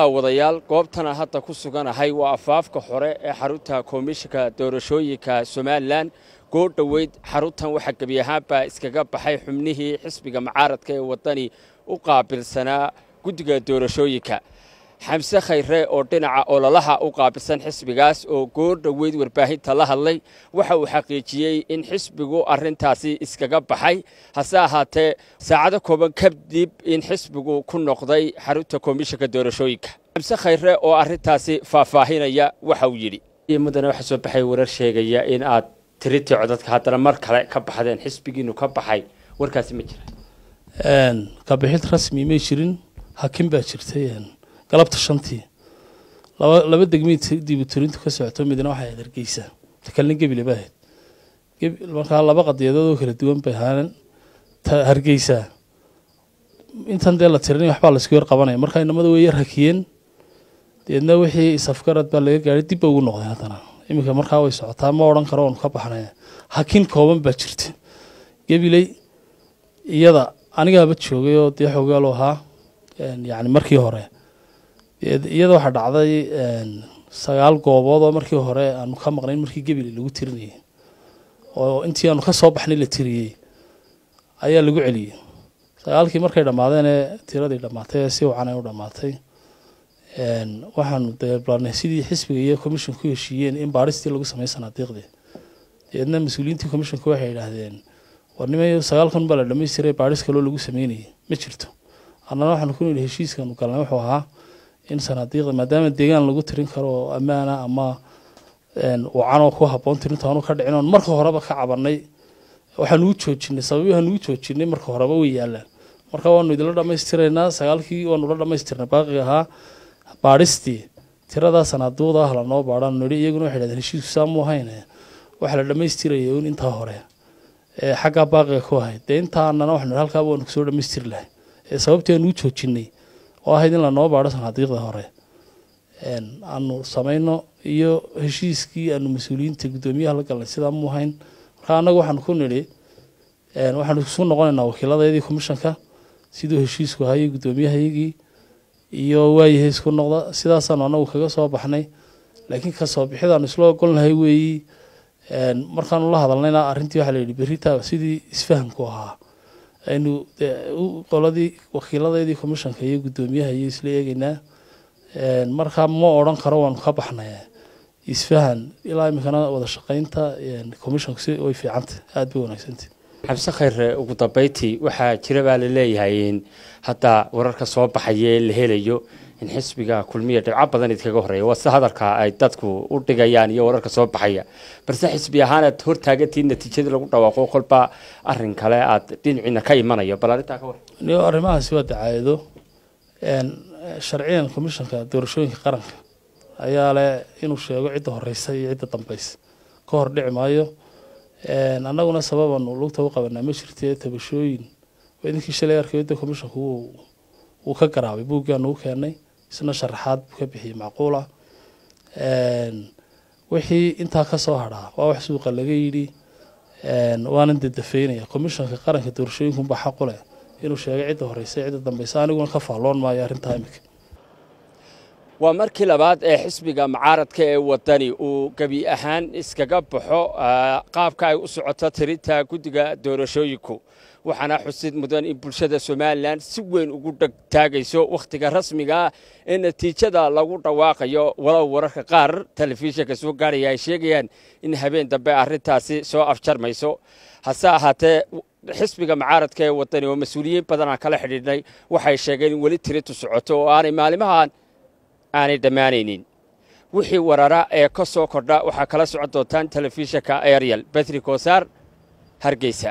daawadayaal goobtana hadda ku suganahay waa afaafka hore ee xarunta komishinka doorashooyinka somalilan. Goo dhoweyd xaruntan waxaa gebi ahaanbaa iskaga baxay xubnihii xisbiga mucaaradka ee waddani u qaabilsanaa guddiga doorashooyinka xamse khayre oo dhinaca ololaha u qaabilsan xisbigaas oo goor dhoweyd warbaahinta la hadlay waxa uu xaqiijiyey in xisbigu arrintaasi iskaga baxay. Hase ahaatee saacado kooban kadib in xisbigu ku noqday xarunta komishinka doorashooyinka. Xamse khayre oo arrintaasi faahfaahinaya waxa uu yidhi. Mudane waxaa soo baxay warar sheegaya in aad tiritii codadka haddana mar kale ka baxdeen xisbigiinu ka baxay. Warkaasi ma jira kabixid rasmi may jirin hakin baa jirtay galabta shantii. Laba degmay diibaturintu ka socoto midna waxay ahayd hargeysa. Kalna gebile ba ahayd. Markaa laba qadiyadood oo kala duwan bay ahaaneen hargeysa. Intan dee la tirinay waxbaa la isku yar qabanaya. Markaa inamada way yar deedna wixii isafgarad baa laga gaadhay dib ba ugu noqdeen haddana. Iminka markaa way socotaa ma odhan karo oonu ka baxnay hakin kooban baa jirta. Gebiley iyada anigaaba joogay oo dee xoogaal ahaa yani markii hore iyada waxaa dhacday sagaal goobood oo markii hore aanu ka maqnayn markii gebile lagu tirinayay oo intii aanu ka soo baxnay la tiriyey ayaa lagu celiyey sagaalkii markay dhammaadeenee tiradii dhammaatay si wacan ay u dhammaatay waxaanu dee sidii xisbiga iyo commission ku heshiiyeen in baadhistii lagu samey sanaadiiqdii deedna mas'uuliyiintii commissionka waxay yidhaahdeen war nimayo sagaalkan baa la dhamaystiray baadhis kaloo lagu sameynayay ma jirto. Annana waxaanu ku nidhi heshiiskanu galnay wuxuu ahaa in sanaadiiqda maadaama deegaan lagu tirin karo oo ammaana ama wacanoo ku habboon tirintaanu ka dhicin marka horeba ka cabanay waxaanu u joojinay sababii haanu u joojinay marka horeba way yaalaan. Marka waanu idinla dhammaystiraynaa sagaalkii waanu la dhammaystirnay baaqiga ahaa baadhistii tiradaa sanaaduuda ah lanoo baadhaan nidhi iyaguna waxay dhahdeen heshiisku saamu ahayne waxaa la dhammaystiraya un intaa hore ee xaggaa baaqiga ku ahayd dee intaanana waxanu halkaaba waanu ku soo dhammaystiri lahay. Ee sababtii aanu u joojinay oo ahayd in lanoo baadho sanaadiiqda hore. Aanu samayno iyo heshiiskii aanu mas'uuliyiinta guddoomiyaha la galnay sidaa mu ahayn. Marka annagu waxaanu ku nidhi waxaanu isu noqonaynaa wakiiladeedii commishanka siduu heshiisku ahayey guddoomiyahayagii iyo waayahay isku noqda. Sidaasaanu anagu kaga soo baxnay laakiin ka soo bixidaanu isla ogolnahay weeyi. Markaanu la hadalnayna arrintii waxaa layidhi berita sidii isfahamku ahaa aynu qoladii wakiiladeedii commishanka iyo guddoomiyaha iyo isla eegeynaa markaa ma odhan karo waanu ka baxnay isfahan ilaa iminkana wada shaqaynta commishanku si way fiicantay aada bay wanaagsantay xabse khayre ugu dambayntii waxaa jira baa in hadda wararka soo baxaya ee la helayo in xisbiga kulmiya dhibco badan idkaga horreeya waa hadalka ay dadku u dhigayaan iyo wararka soo baxaya. Balse xisbi ahaan aad hortaagantiin natiijadii lagu dhawaaqo kolba arrin kale aad dhinaciina ka imanayo. Bal arrintaa ka war arrimahaasi waa dacaayado sharciyan commishanka doorashooyinka qaranka ayaa leh inuu sheego cidda horeysa iyo cidda dambeysa ka hor dhici maayo. Annaguna sababaanu lugta u qabanaa ma jirtee tabashooyin. Idinkii shalay arkayda commishanku wuu ka garaabay buuggaanu u keenay isna sharaxaad buu ka bixiyey macquula. Wixii intaa ka soo hadhaa waa wax suuqa laga yidhi. Waanan dedafeynaya commishanka qaranka doorashooyinkunbaa xaqu inuu sheegay cidda horeysa cidda dambeysa aniguna ka faalloon maayo arrintaa imika. Waa markii labaad ee xisbiga mucaaradka ee waddani uu gebi ahaan iskaga baxo qaabka ay u socoto tirinta guddiga doorashooyinku waxaana xusid mudan in bulshada somalilan si weyn ugu dhegtaagayso wakhtiga rasmigaa ee natiijada lagu dhawaaqayo walow wararka qaar. Telefishinka soo gaaraya ay sheegayaan in habeen dambe arrintaasi soo afjarmayso. Hase ahaatee xisbiga mucaaradka ee waddani oo mas'uuliyiin badanaan kala xidhiidhnay waxay sheegeen in weli tirintu socoto oo aanay maalimahan aanay dhammaanaynin. Wixii warara ee ka soo kordha waxaa kala socon doontaan telefishinka ariel betri kosaar hargeysa